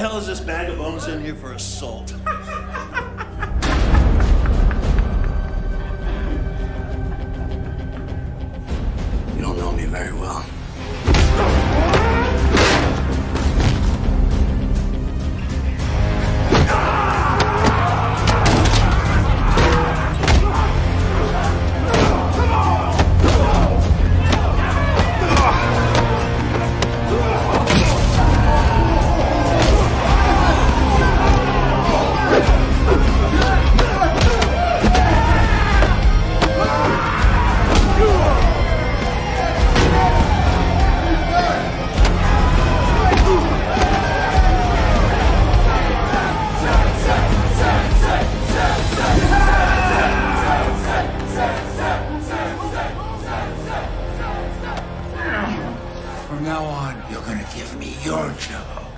Hell is this bag of bones in here for assault? You don't know me very well. Now on, you're gonna give me your job.